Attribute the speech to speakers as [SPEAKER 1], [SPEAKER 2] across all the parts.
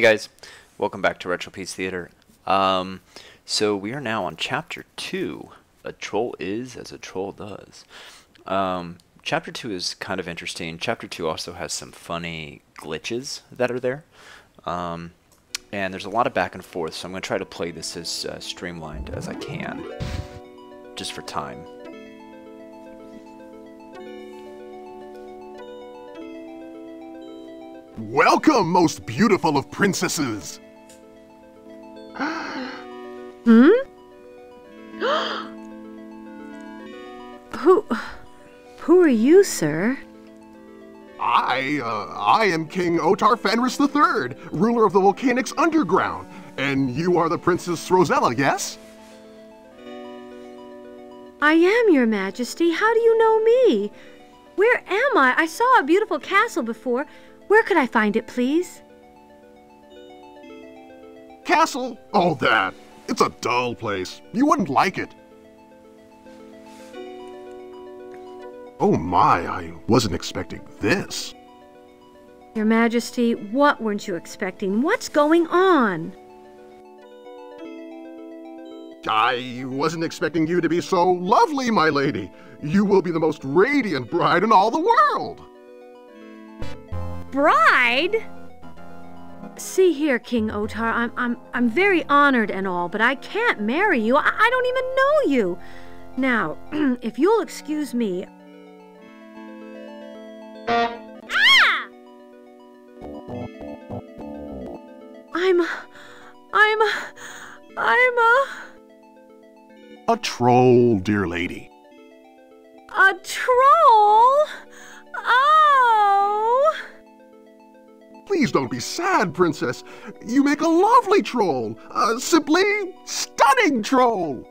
[SPEAKER 1] Hey guys, welcome back to Retropiece Theatre. Um, so we are now on chapter two. A troll is as a troll does. Um, chapter two is kind of interesting. Chapter two also has some funny glitches that are there, um, and there's a lot of back and forth. So I'm going to try to play this as uh, streamlined as I can, just for time.
[SPEAKER 2] Welcome, most beautiful of princesses!
[SPEAKER 3] Hmm? who... Who are you, sir?
[SPEAKER 2] I, uh, I am King Otar Fenris III, ruler of the Vulcanix Underground. And you are the Princess Rosella, yes?
[SPEAKER 3] I am, your majesty. How do you know me? Where am I? I saw a beautiful castle before. Where could I find it, please?
[SPEAKER 2] Castle? Oh, that. It's a dull place. You wouldn't like it. Oh my, I wasn't expecting this.
[SPEAKER 3] Your Majesty, what weren't you expecting? What's going on?
[SPEAKER 2] I wasn't expecting you to be so lovely, my lady. You will be the most radiant bride in all the world.
[SPEAKER 3] Bride? See here, King Otar, I'm, I'm, I'm very honored and all, but I can't marry you. I, I don't even know you. Now, if you'll excuse me. Ah! I'm. I'm. I'm a.
[SPEAKER 2] A troll, dear lady.
[SPEAKER 3] A troll? Oh!
[SPEAKER 2] Please don't be sad, Princess. You make a lovely troll. A simply stunning troll.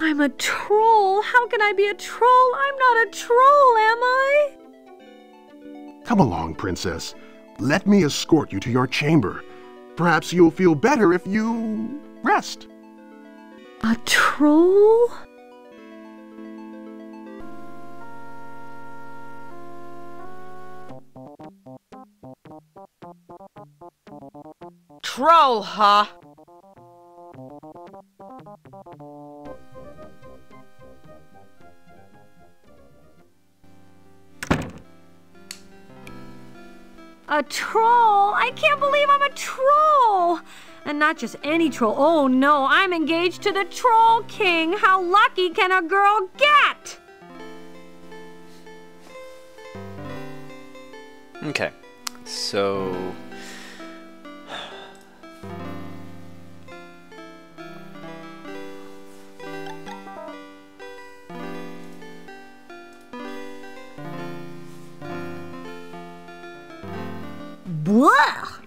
[SPEAKER 3] I'm a troll. How can I be a troll? I'm not a troll, am I?
[SPEAKER 2] Come along, Princess. Let me escort you to your chamber. Perhaps you'll feel better if you rest.
[SPEAKER 3] A troll?
[SPEAKER 4] Troll, huh?
[SPEAKER 3] A troll? I can't believe I'm a troll! And not just any troll. Oh no, I'm engaged to the Troll King. How lucky can a girl get?
[SPEAKER 1] Okay, so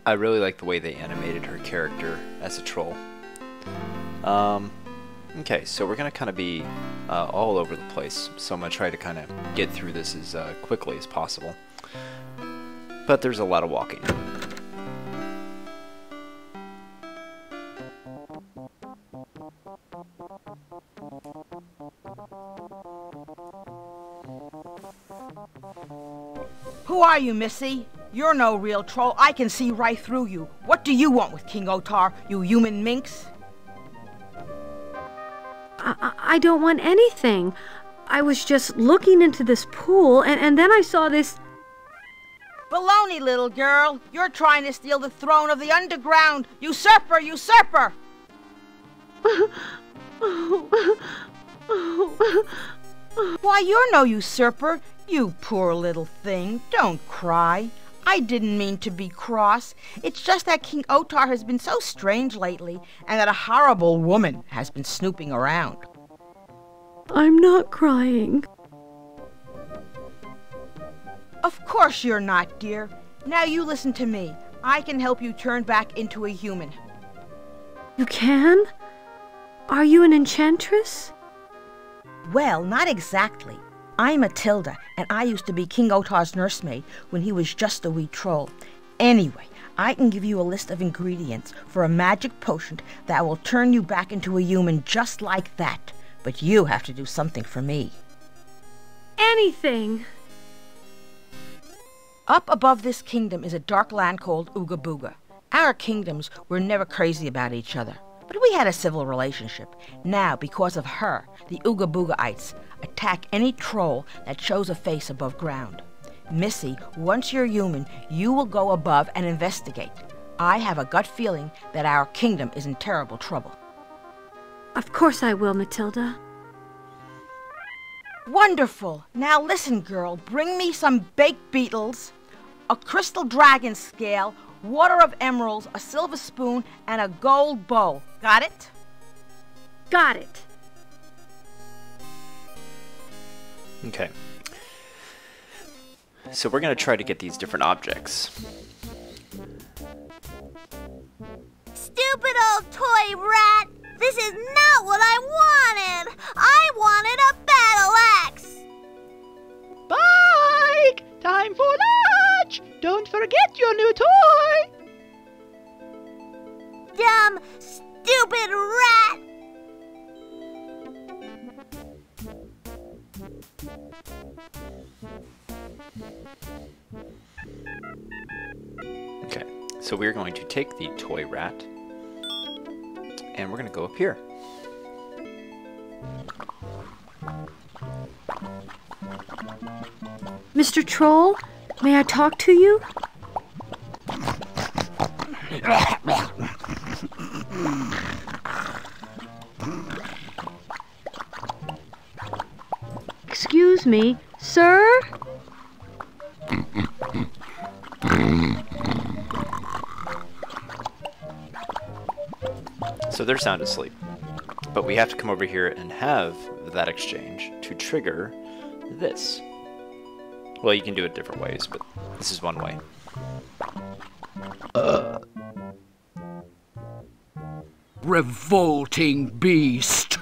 [SPEAKER 1] I really like the way they animated her character as a troll. Um, okay, so we're gonna kind of be uh, all over the place, so I'm gonna try to kind of get through this as uh, quickly as possible. But there's a lot of walking.
[SPEAKER 4] Who are you, Missy? You're no real troll. I can see right through you. What do you want with King Otar, you human minx?
[SPEAKER 3] I, I- don't want anything. I was just looking into this pool, and, and then I saw this.
[SPEAKER 4] Baloney, little girl. You're trying to steal the throne of the underground. Usurper, usurper! Why, you're no usurper. You poor little thing. Don't cry. I didn't mean to be cross. It's just that King Otar has been so strange lately, and that a horrible woman has been snooping around.
[SPEAKER 3] I'm not crying.
[SPEAKER 4] Of course you're not, dear. Now you listen to me. I can help you turn back into a human.
[SPEAKER 3] You can? Are you an enchantress?
[SPEAKER 4] Well, not exactly. I'm Matilda, and I used to be King Otar's nursemaid when he was just a wee troll. Anyway, I can give you a list of ingredients for a magic potion that will turn you back into a human just like that. But you have to do something for me.
[SPEAKER 3] Anything.
[SPEAKER 4] Up above this kingdom is a dark land called Ooga Booga. Our kingdoms were never crazy about each other, but we had a civil relationship. Now, because of her, the Ooga Boogaites attack any troll that shows a face above ground. Missy, once you're human, you will go above and investigate. I have a gut feeling that our kingdom is in terrible trouble.
[SPEAKER 3] Of course I will, Matilda.
[SPEAKER 4] Wonderful. Now listen, girl. Bring me some baked beetles, a crystal dragon scale, water of emeralds, a silver spoon, and a gold bowl. Got it?
[SPEAKER 3] Got it.
[SPEAKER 1] Okay. So we're going to try to get these different objects.
[SPEAKER 5] Stupid old toy rat! This is not what I wanted! I wanted a battle axe!
[SPEAKER 6] Bike! Time for lunch! Don't forget your new toy!
[SPEAKER 5] Dumb, stupid rat!
[SPEAKER 1] Okay. So we're going to take the toy rat and we're going to go up here.
[SPEAKER 3] Mr. Troll, may I talk to you? Excuse me, sir?
[SPEAKER 1] So they're sound asleep. But we have to come over here and have that exchange to trigger this. Well, you can do it different ways, but this is one way.
[SPEAKER 7] Revolting beast!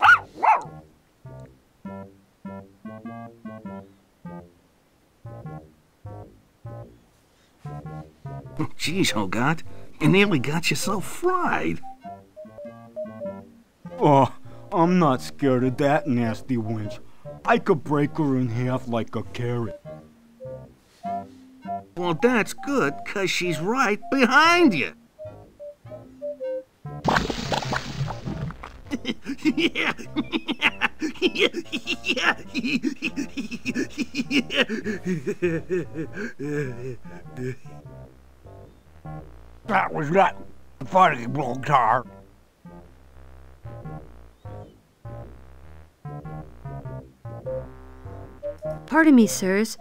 [SPEAKER 8] Oh, Jeez, Hogarth, you nearly got yourself fried.
[SPEAKER 9] Oh, I'm not scared of that nasty wench. I could break her in half like a carrot.
[SPEAKER 8] Well, that's good, 'cause she's right behind you. yeah. yeah.
[SPEAKER 7] That was that funny tar.
[SPEAKER 3] Pardon me, sirs,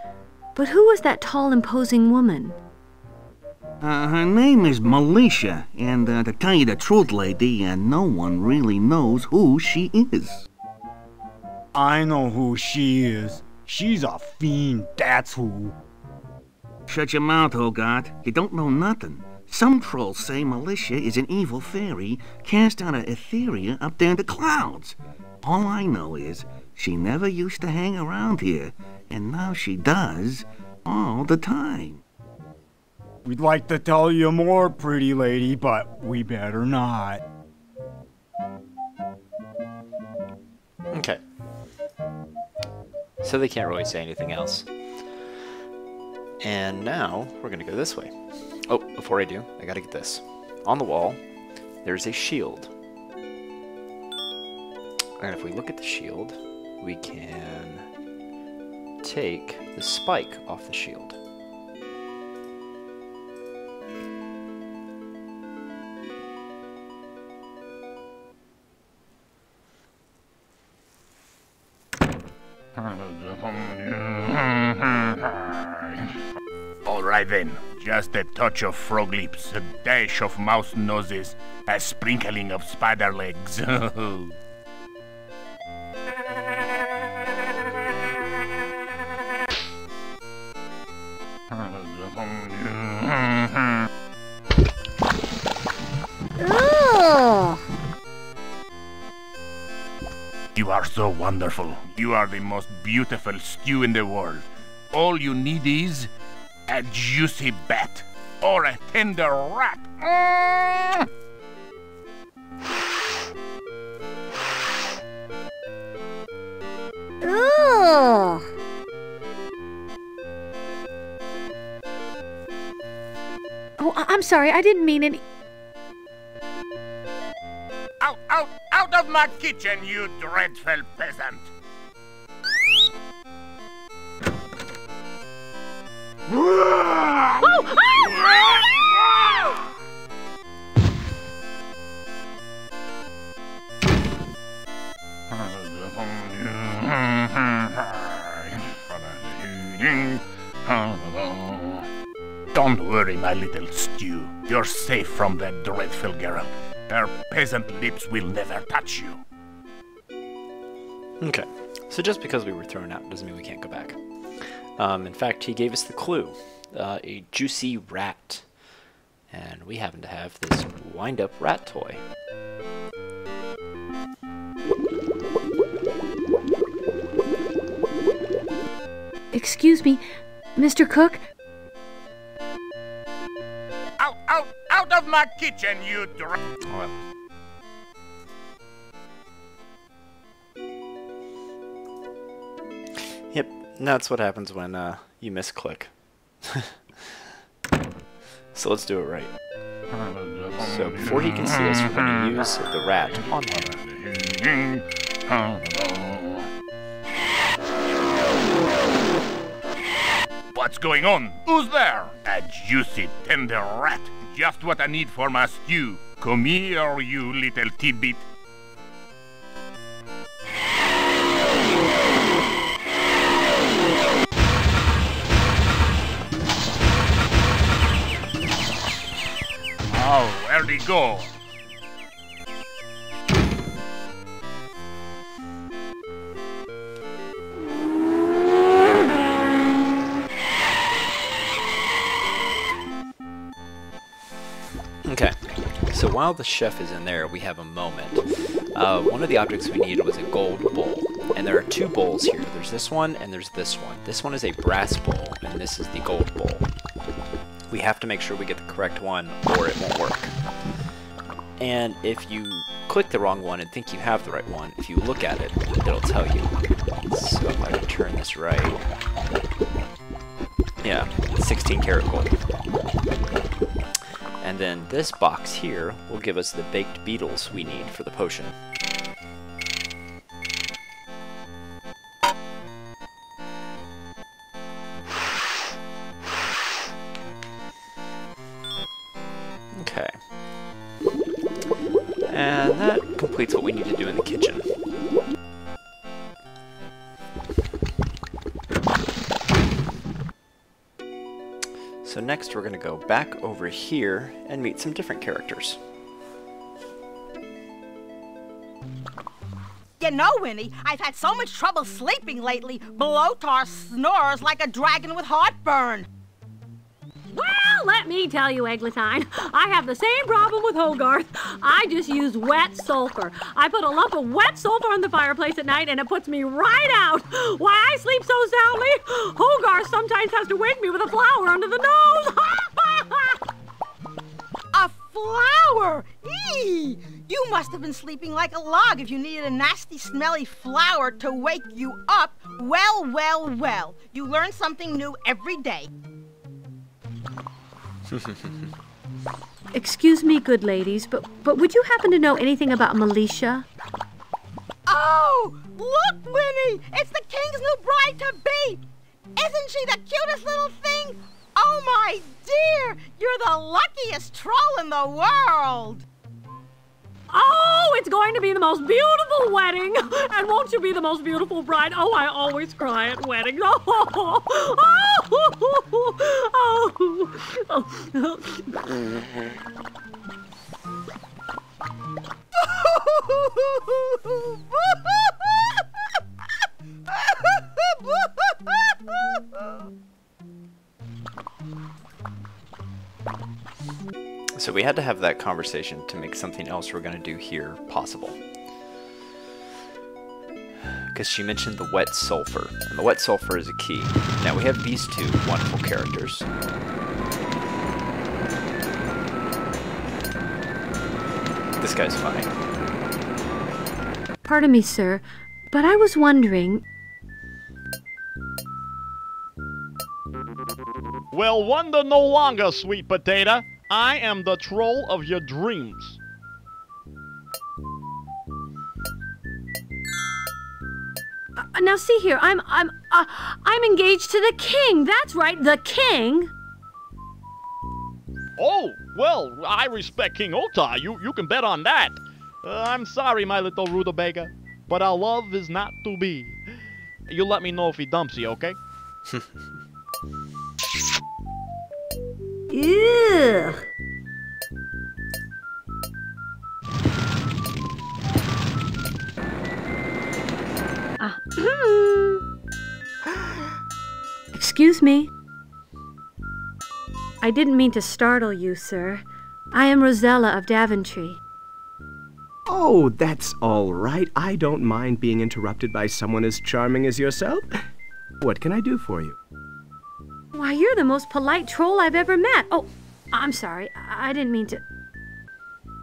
[SPEAKER 3] but who was that tall, imposing woman?
[SPEAKER 8] Uh, her name is Malicia, and uh, to tell you the truth, lady, uh, no one really knows who she is.
[SPEAKER 9] I know who she is. She's a fiend, that's who.
[SPEAKER 8] Shut your mouth, Hogarth. You don't know nothing. Some trolls say Malicia is an evil fairy cast out of Etheria up there in the clouds. All I know is she never used to hang around here, and now she does all the time.
[SPEAKER 9] We'd like to tell you more, pretty lady, but we better not.
[SPEAKER 1] Okay. So they can't really say anything else. And now we're going to go this way. Oh, before I do, I got to get this. On the wall, there's a shield. And if we look at the shield, we can take the spike off the shield.
[SPEAKER 10] All right then, just a touch of frog lips, a dash of mouse noses, a sprinkling of spider legs. so wonderful. You are the most beautiful stew in the world. All you need is a juicy bat or a tender rat. Mm.
[SPEAKER 5] Ooh.
[SPEAKER 3] Oh, I- am sorry. I didn't mean any.
[SPEAKER 10] My kitchen, you dreadful peasant!
[SPEAKER 3] Oh! ah!
[SPEAKER 10] Don't worry, my little stew. You're safe from that dreadful Geralt. Their peasant lips will never touch you.
[SPEAKER 1] Okay, so just because we were thrown out doesn't mean we can't go back. Um, in fact, he gave us the clue uh, a juicy rat. And we happen to have this wind up rat toy.
[SPEAKER 3] Excuse me, Mr. Cook?
[SPEAKER 10] My kitchen, you
[SPEAKER 1] Well. Yep, that's what happens when uh, you misclick. so let's do it right. So before he can see us, we're going to use the rat on him.
[SPEAKER 10] What's going on? Who's there? A juicy, tender rat. Just what I need for my stew. Come here, you little tidbit. Oh, where'd he go?
[SPEAKER 1] While the chef is in there, we have a moment. Uh, one of the objects we needed was a gold bowl, and there are two bowls here. There's this one and there's this one. This one is a brass bowl, and this is the gold bowl. We have to make sure we get the correct one, or it won't work. And if you click the wrong one and think you have the right one, if you look at it, it'll tell you. So if I can turn this right. Yeah, 16 karat gold. And then this box here will give us the baked beetles we need for the potion. Back over here and meet some different characters.
[SPEAKER 4] You know, Winnie, I've had so much trouble sleeping lately. Blotar snores like a dragon with heartburn.
[SPEAKER 3] Well, let me tell you, Eglantine, I have the same problem with Hogarth. I just use wet sulfur. I put a lump of wet sulfur on the fireplace at night and it puts me right out. Why I sleep so soundly, Hogarth sometimes has to wake me with a flower under the nose.
[SPEAKER 4] Flower! Eee! You must have been sleeping like a log if you needed a nasty, smelly flower to wake you up. Well, well, well. You learn something new every day.
[SPEAKER 3] Excuse me, good ladies, but but would you happen to know anything about Malicia?
[SPEAKER 4] Oh, look, Winnie! It's the king's new bride to be! Isn't she the cutest little thing? Oh, my dear! You're the luckiest troll in the world!
[SPEAKER 3] Oh, it's going to be the most beautiful wedding. And won't you be the most beautiful bride? Oh, I always cry at weddings. Oh, oh, oh, oh, oh
[SPEAKER 1] So we had to have that conversation to make something else we're going to do here possible. Because she mentioned the wet sulfur, and the wet sulfur is a key. Now we have these two wonderful characters. This guy's funny.
[SPEAKER 3] Pardon me, sir, but I was wondering.
[SPEAKER 11] Well, wonder no longer, sweet potato. I am the troll of your dreams.
[SPEAKER 3] Uh, now see here, I'm I'm uh, I'm engaged to the king. That's right, the king.
[SPEAKER 11] Oh, well, I respect King Otar. You you can bet on that. Uh, I'm sorry, my little rutabaga, but our love is not to be. You let me know if he dumps you, okay?
[SPEAKER 3] Ew. Uh, Excuse me. I didn't mean to startle you, sir. I am Rosella of Daventry.
[SPEAKER 12] Oh, that's all right. I don't mind being interrupted by someone as charming as yourself. What can I do for you?
[SPEAKER 3] Why, you're the most polite troll I've ever met. Oh, I'm sorry. I didn't mean to.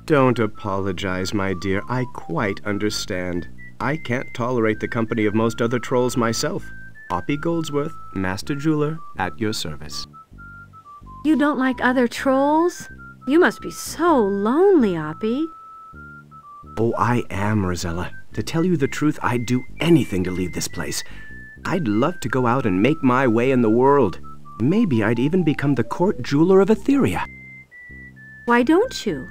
[SPEAKER 12] Don't apologize, my dear. I quite understand. I can't tolerate the company of most other trolls myself. Oppie Goldsworth, Master Jeweler, at your service.
[SPEAKER 3] You don't like other trolls? You must be so lonely, Oppie.
[SPEAKER 12] Oh, I am, Rosella. To tell you the truth, I'd do anything to leave this place. I'd love to go out and make my way in the world. Maybe I'd even become the court jeweler of Etheria.
[SPEAKER 3] Why don't you?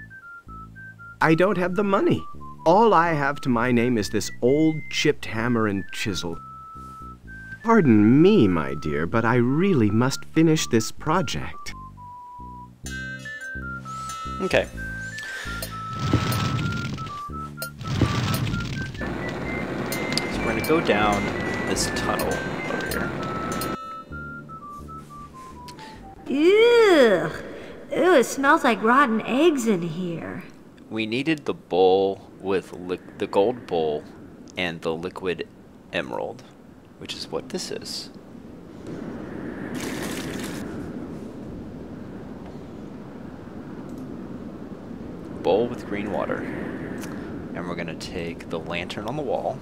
[SPEAKER 12] I don't have the money. All I have to my name is this old chipped hammer and chisel. Pardon me, my dear, but I really must finish this project.
[SPEAKER 1] Okay. So we're gonna go down this tunnel
[SPEAKER 3] Ew. Ew, it smells like rotten eggs in here.
[SPEAKER 1] We needed the bowl with the gold bowl and the liquid emerald, which is what this is. Bowl with green water. And we're going to take the lantern on the wall.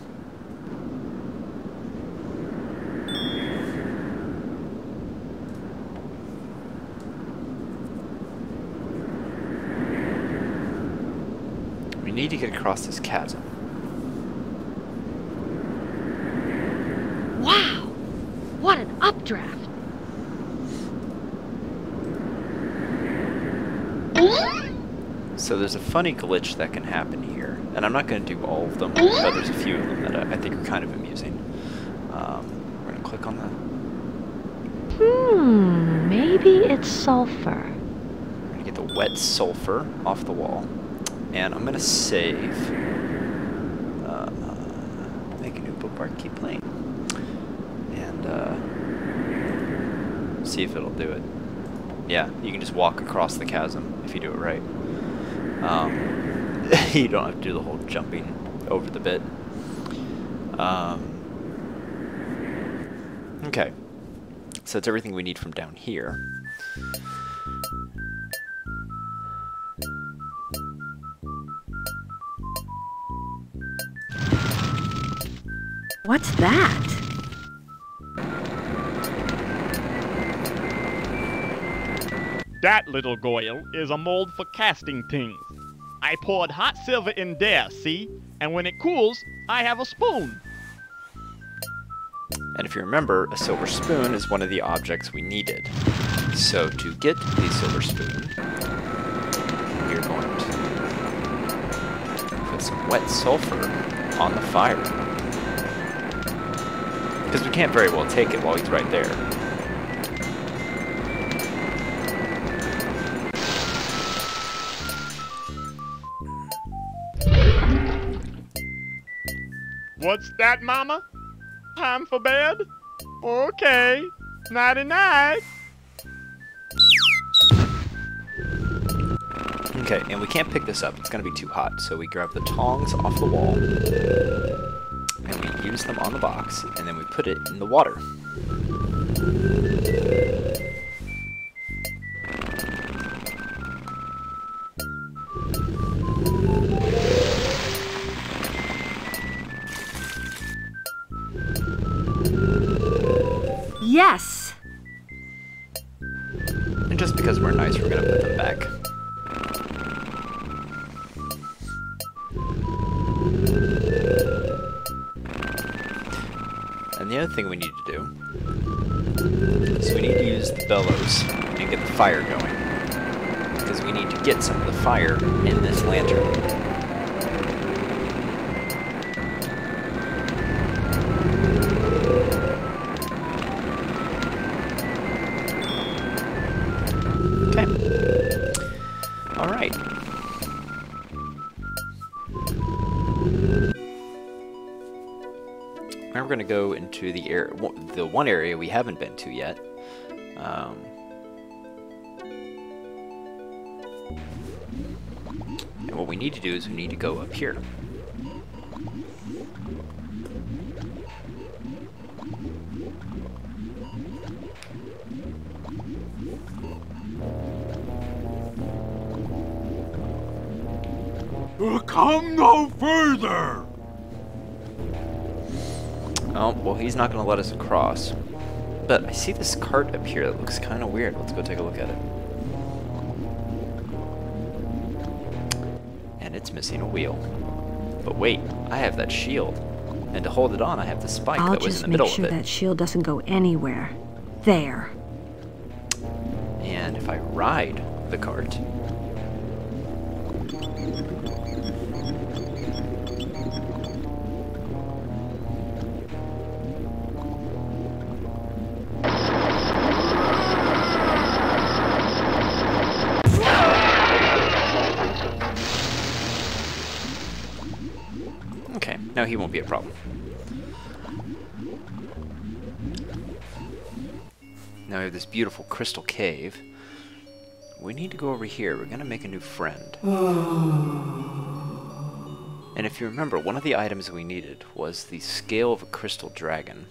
[SPEAKER 1] We need to get across this chasm.
[SPEAKER 3] Wow! What an updraft!
[SPEAKER 1] So there's a funny glitch that can happen here, and I'm not going to do all of them, but there's a few of them that I, I think are kind of amusing. Um, we're going to click on that.
[SPEAKER 3] Hmm, maybe it's sulfur.
[SPEAKER 1] We're going to get the wet sulfur off the wall, and I'm going to save. Uh, make a new bookmark, keep playing, and uh, see if it'll do it. Yeah, you can just walk across the chasm if you do it right. Um, you don't have to do the whole jumping over the bit. Um, okay. So that's everything we need from down here.
[SPEAKER 3] What's that?
[SPEAKER 11] That little goyle is a mold for casting things. I poured hot silver in there, see? And when it cools, I have a spoon.
[SPEAKER 1] And if you remember, a silver spoon is one of the objects we needed. So to get the silver spoon, we're going to put some wet sulfur on the fire. Because we can't very well take it while he's right there.
[SPEAKER 11] What's that, Mama? Time for bed? Okay. Nighty night.
[SPEAKER 1] Okay, and we can't pick this up. It's going to be too hot. So we grab the tongs off the wall, them on the box, and then we put it in the water. Because we need to get some of the fire in this lantern. Okay. All right. Now we're going to go into the air, the one area we haven't been to yet. Um, we need to do is we need to go up here.
[SPEAKER 7] Uh, come no further!
[SPEAKER 1] Oh, well, he's not going to let us across. But I see this cart up here that looks kind of weird. Let's go take a look at it. It's missing a wheel. But wait, I have that shield. And to hold it on, I have the spike
[SPEAKER 3] I'll
[SPEAKER 1] that was
[SPEAKER 3] just
[SPEAKER 1] in the
[SPEAKER 3] make
[SPEAKER 1] middle
[SPEAKER 3] sure
[SPEAKER 1] of it.
[SPEAKER 3] I'll make that shield doesn't go anywhere. There.
[SPEAKER 1] And if I ride the cart, Okay, now he won't be a problem. Now we have this beautiful crystal cave. We need to go over here. We're going to make a new friend. And if you remember, one of the items we needed was the scale of a crystal dragon.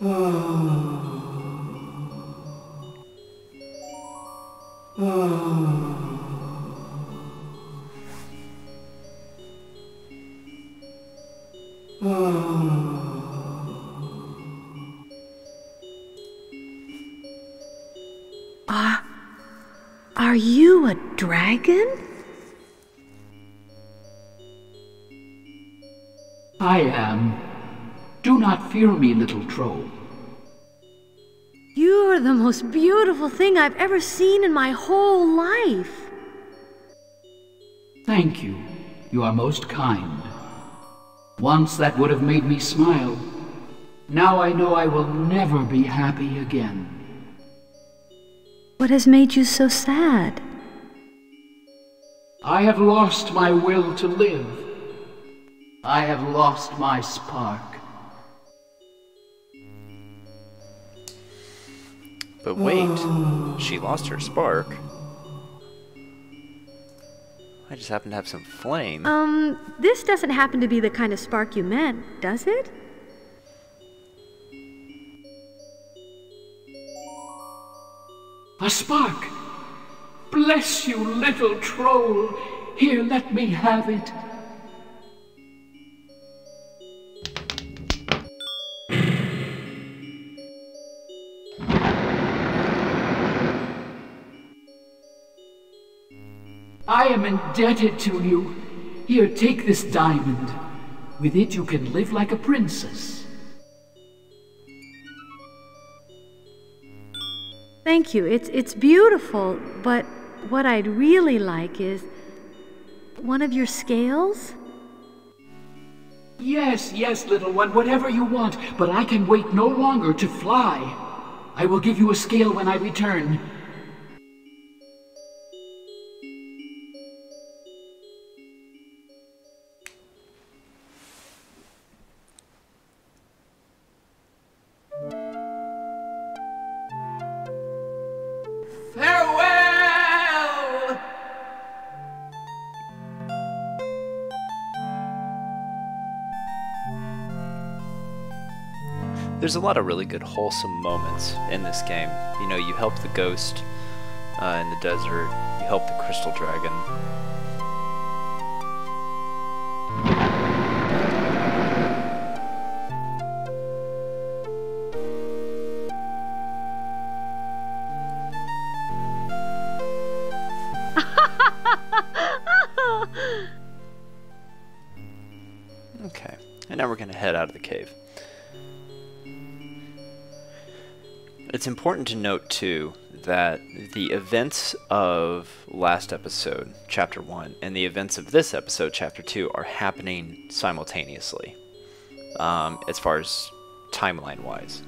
[SPEAKER 3] dragon?
[SPEAKER 13] I am. Do not fear me, little troll.
[SPEAKER 3] You're the most beautiful thing I've ever seen in my whole life.
[SPEAKER 13] Thank you. You are most kind. Once that would have made me smile. Now I know I will never be happy again.
[SPEAKER 3] What has made you so sad?
[SPEAKER 13] I have lost my will to live. I have lost my spark.
[SPEAKER 1] But wait, she lost her spark. I just happen to have some flame.
[SPEAKER 3] Um, this doesn't happen to be the kind of spark you meant, does it?
[SPEAKER 13] A spark! Bless you, little troll! Here, let me have it. I am indebted to you. Here, take this diamond. With it, you can live like a princess.
[SPEAKER 3] Thank you. It's it's beautiful, but what I'd really like is one of your scales.
[SPEAKER 13] Yes, yes, little one, whatever you want, but I can wait no longer to fly. I will give you a scale when I return.
[SPEAKER 1] There's a lot of really good wholesome moments in this game. You know, you help the ghost uh, in the desert, you help the crystal dragon. It's important to note too that the events of last episode, chapter one, and the events of this episode, chapter two, are happening simultaneously, um, as far as timeline wise.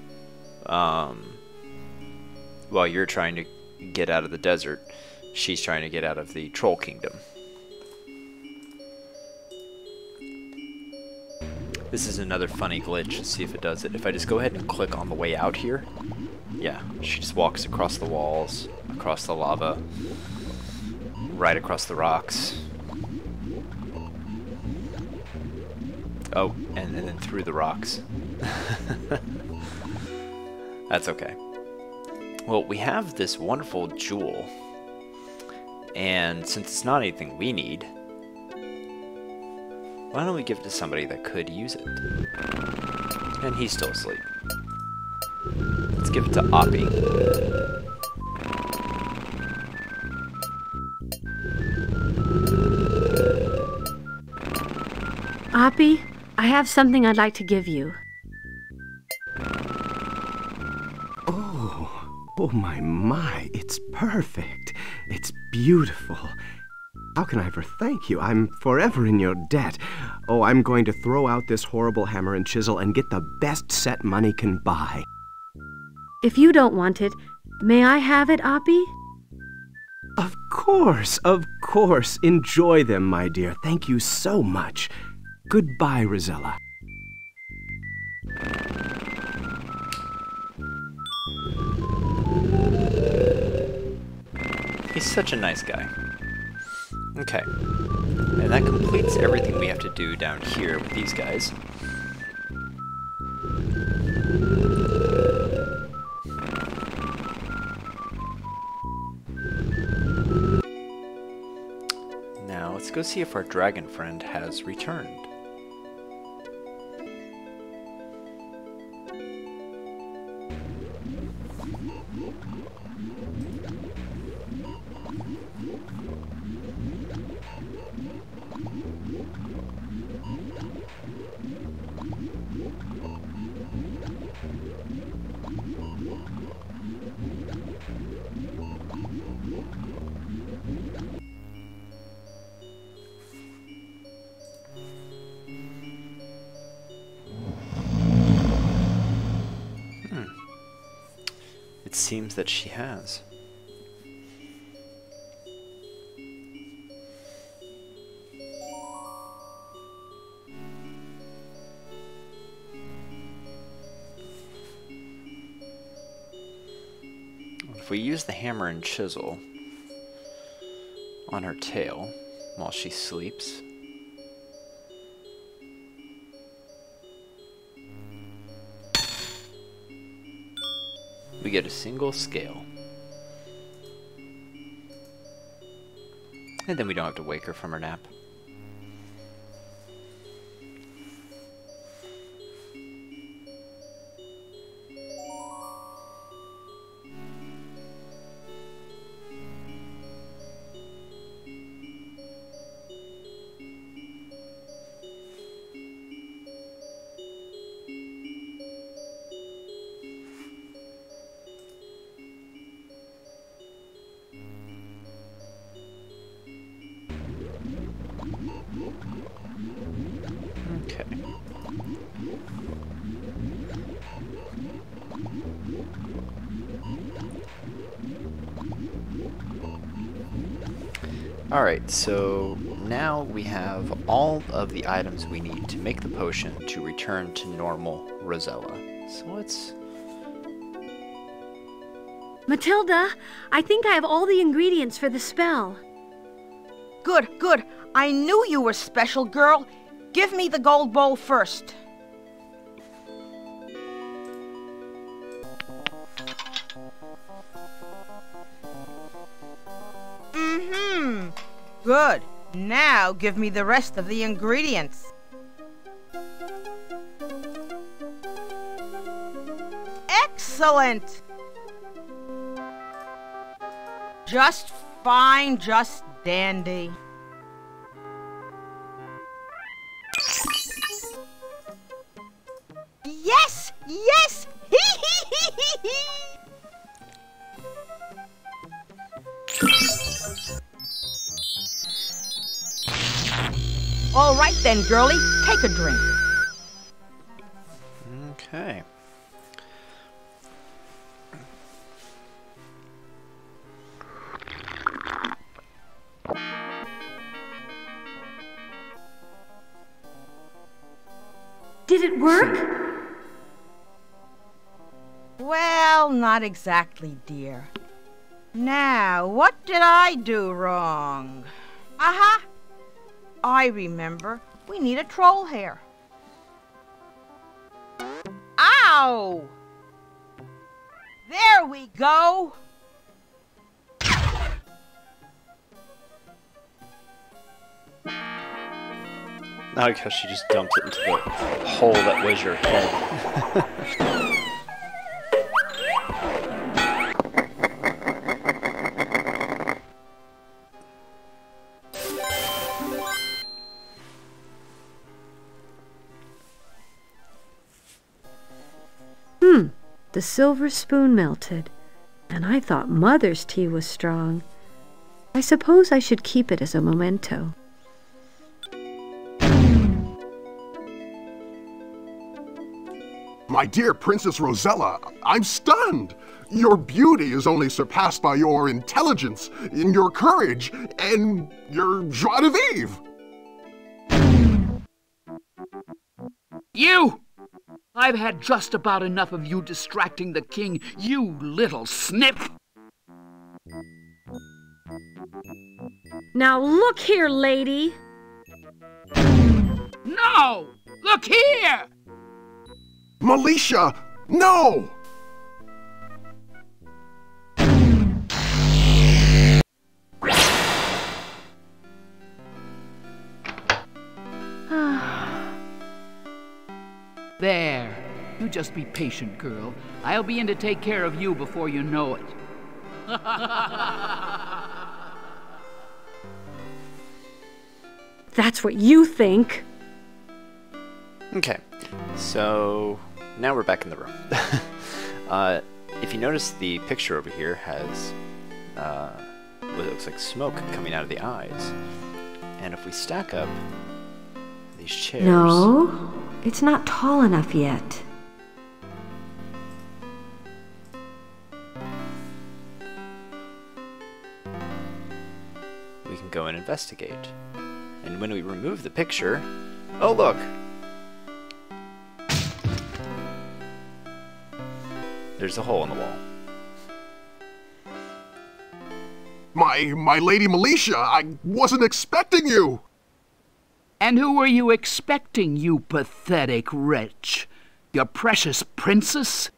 [SPEAKER 1] Um, while you're trying to get out of the desert, she's trying to get out of the troll kingdom. This is another funny glitch. Let's see if it does it. If I just go ahead and click on the way out here, yeah, she just walks across the walls, across the lava, right across the rocks. Oh, and, and then through the rocks. That's okay. Well, we have this wonderful jewel, and since it's not anything we need, why don't we give it to somebody that could use it? And he's still asleep. Let's give it to Oppie.
[SPEAKER 3] Oppie, I have something I'd like to give you.
[SPEAKER 12] Oh, oh my, my, it's perfect. It's beautiful. How can I ever thank you? I'm forever in your debt. Oh, I'm going to throw out this horrible hammer and chisel and get the best set money can buy.
[SPEAKER 3] If you don't want it, may I have it, Oppie?
[SPEAKER 12] Of course, of course. Enjoy them, my dear. Thank you so much. Goodbye, Rosella.
[SPEAKER 1] He's such a nice guy. Okay. And that completes everything we have to do down here with these guys. Go see if our dragon friend has returned. If we use the hammer and chisel on her tail while she sleeps, we get a single scale. And then we don't have to wake her from her nap. So now we have all of the items we need to make the potion to return to normal Rosella. So let's...
[SPEAKER 3] Matilda, I think I have all the ingredients for the spell.
[SPEAKER 4] Good, good. I knew you were special, girl. Give me the gold bowl first. Good. Now give me the rest of the ingredients. Excellent! Just fine, just dandy. All right then, girlie, take a drink.
[SPEAKER 1] Okay.
[SPEAKER 3] Did it work?
[SPEAKER 4] Well, not exactly, dear. Now, what did I do wrong? Aha! I remember. We need a troll hair. Ow! There we go.
[SPEAKER 1] I guess she just dumped it into the hole that was your head.
[SPEAKER 14] the silver spoon melted, and I thought Mother's tea was strong. I suppose I should keep it as a memento.
[SPEAKER 2] My dear Princess Rosella, I'm stunned. Your beauty is only surpassed by your intelligence, and your courage, and your joie de vivre.
[SPEAKER 13] You! I've had just about enough of you distracting the king, you little snip!
[SPEAKER 3] Now look here, lady.
[SPEAKER 13] No! Look here!
[SPEAKER 2] Malicia, no!
[SPEAKER 13] There. You just be patient, girl. I'll be in to take care of you before you know it.
[SPEAKER 3] That's what you think.
[SPEAKER 1] Okay, so now we're back in the room. uh, if you notice, the picture over here has uh, what looks like smoke coming out of the eyes. And if we stack up these chairs.
[SPEAKER 14] No, it's not tall enough yet.
[SPEAKER 1] we can go and investigate. And when we remove the picture, oh look! There's a hole in the wall.
[SPEAKER 2] My, my lady Malicia, I wasn't expecting you.
[SPEAKER 13] And who were you expecting, you pathetic wretch? Your precious princess?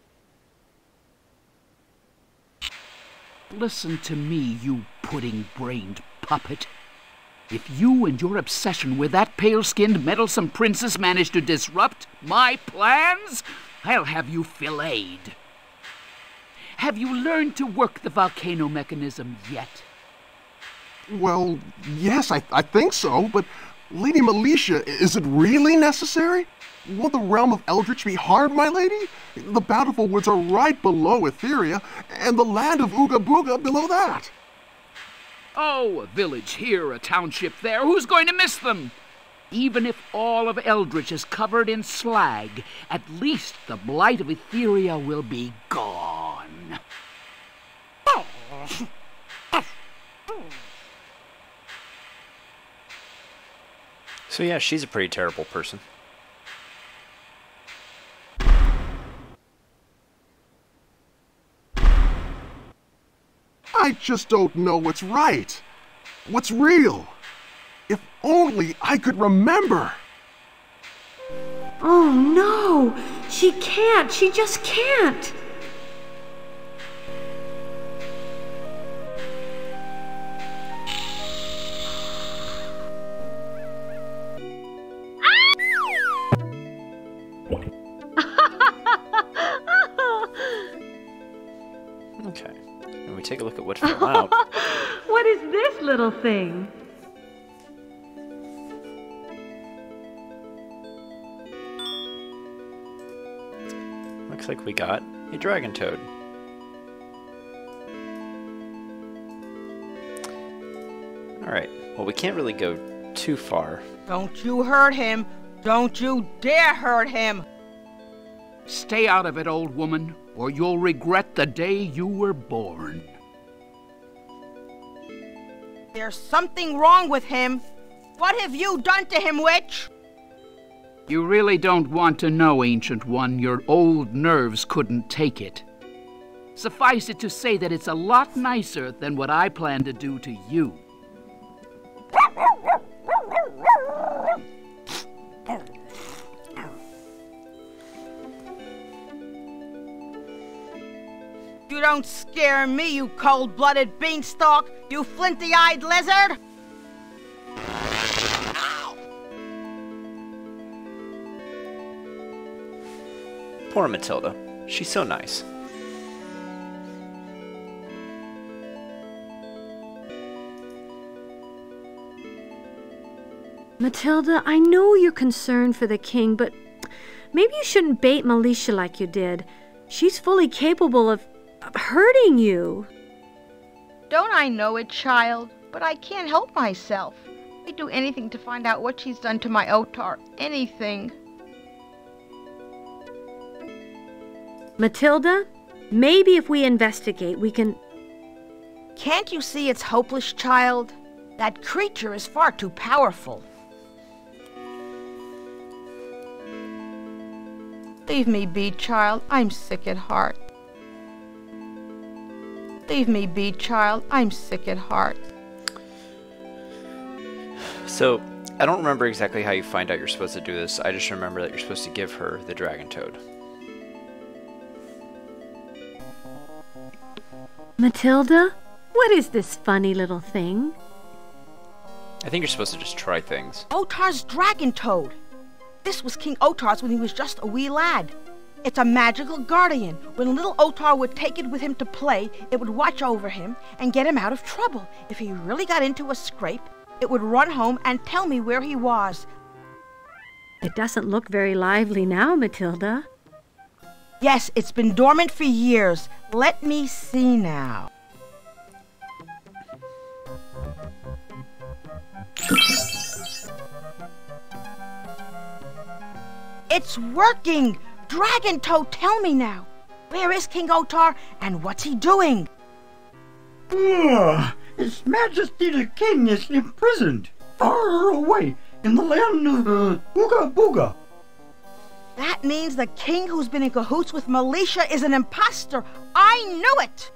[SPEAKER 13] Listen to me, you pudding-brained puppet. If you and your obsession with that pale-skinned, meddlesome princess manage to disrupt my plans, I'll have you filleted. Have you learned to work the volcano mechanism yet?
[SPEAKER 2] Well, yes, I, I think so, but Lady Malicia, is it really necessary? Will the realm of Eldritch be harmed, my lady? The Bountiful Woods are right below Etheria, and the land of Ooga Booga below that.
[SPEAKER 13] Oh, a village here, a township there. Who's going to miss them? Even if all of Eldritch is covered in slag, at least the blight of Etheria will be gone.
[SPEAKER 1] So yeah, she's a pretty terrible person.
[SPEAKER 2] I just don't know what's right. What's real. If only I could remember.
[SPEAKER 14] Oh no! She can't! She just can't!
[SPEAKER 1] Got dragon toad. Alright, well we can't really go too far.
[SPEAKER 4] Don't you hurt him. Don't you dare hurt him.
[SPEAKER 13] Stay out of it, old woman, or you'll regret the day you were born.
[SPEAKER 4] There's something wrong with him. What have you done to him, witch?
[SPEAKER 13] You really don't want to know, Ancient One. Your old nerves couldn't take it. Suffice it to say that it's a lot nicer than what I plan to do to you.
[SPEAKER 4] You don't scare me, you cold-blooded beanstalk, you flinty-eyed lizard!
[SPEAKER 1] Poor Matilda. She's so nice.
[SPEAKER 14] Matilda, I know you're concerned for the king, but maybe you shouldn't bait Malicia like you did. She's fully capable of, of hurting you.
[SPEAKER 4] Don't I know it, child? But I can't help myself. I'd do anything to find out what she's done to my Otar. Anything.
[SPEAKER 14] Matilda, maybe if we investigate, we can.
[SPEAKER 4] Can't you see it's hopeless, child? That creature is far too powerful. Leave me be, child. I'm sick at heart. Leave me be, child. I'm sick at heart.
[SPEAKER 1] So, I don't remember exactly how you find out you're supposed to do this. I just remember that you're supposed to give her the dragon toad.
[SPEAKER 14] Matilda, what is this funny little thing?
[SPEAKER 1] I think you're supposed to just try things.
[SPEAKER 4] Otar's dragon toad. This was King Otar's when he was just a wee lad. It's a magical guardian. When little Otar would take it with him to play, it would watch over him and get him out of trouble. If he really got into a scrape, it would run home and tell me where he was.
[SPEAKER 14] It doesn't look very lively now, Matilda.
[SPEAKER 4] Yes, it's been dormant for years. Let me see now. It's working! Dragon Toad, tell me now. Where is King Otar and what's he doing?
[SPEAKER 9] Ah, His Majesty the King is imprisoned far away in the land of uh, Ooga Booga.
[SPEAKER 4] That means the king who's been in cahoots with Malicia is an impostor. I knew it!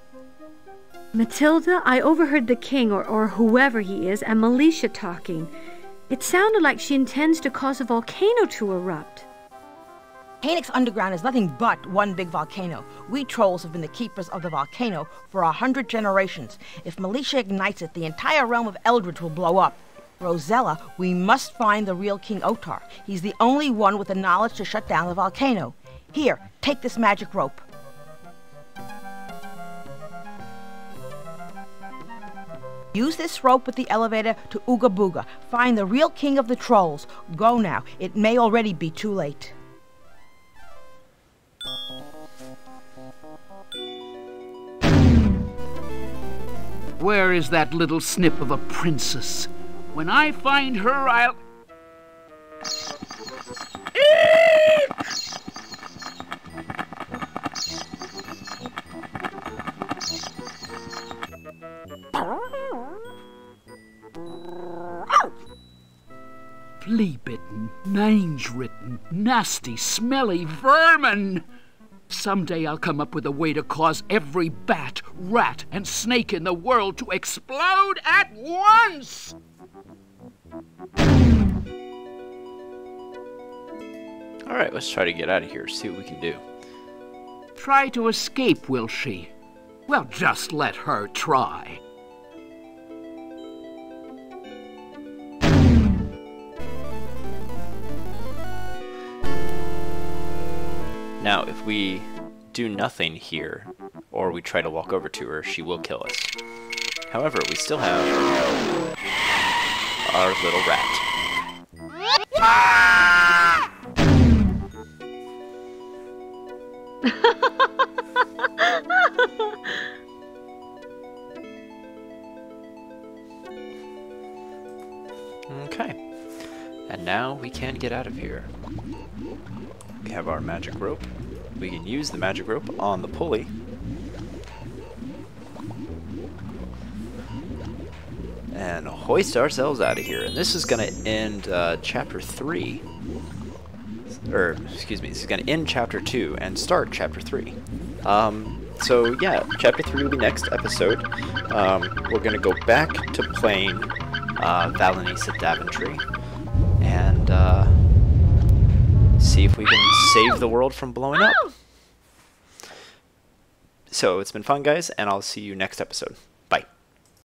[SPEAKER 14] Matilda, I overheard the king, or, or whoever he is, and Malicia talking. It sounded like she intends to cause a volcano to erupt.
[SPEAKER 4] Vulcanix Underground is nothing but one big volcano. We trolls have been the keepers of the volcano for a hundred generations. If Malicia ignites it, the entire realm of Eldritch will blow up. Rosella, we must find the real King Otar. He's the only one with the knowledge to shut down the volcano. Here, take this magic rope. Use this rope with the elevator to Ooga Booga. Find the real king of the trolls. Go now. It may already be too late.
[SPEAKER 13] Where is that little snip of a princess? When I find her, I'll. Flea bitten, mange written, nasty, smelly vermin! Someday I'll come up with a way to cause every bat, rat, and snake in the world to explode at once!
[SPEAKER 1] Alright, let's try to get out of here, see what we can do.
[SPEAKER 13] Try to escape, will she? Well, just let her try.
[SPEAKER 1] Now, if we do nothing here, or we try to walk over to her, she will kill us. However, we still have our little rat. Okay. And now we can get out of here. We have our magic rope. We can use the magic rope on the pulley. Hoist ourselves out of here. And this is going to end uh, chapter 3. Or, excuse me, this is going to end chapter 2 and start chapter 3. Um, so, yeah, chapter 3 will be next episode. Um, we're going to go back to playing uh, Valanice Daventry. And, uh, see if we can save the world from blowing up. So it's been fun, guys, and I'll see you next episode.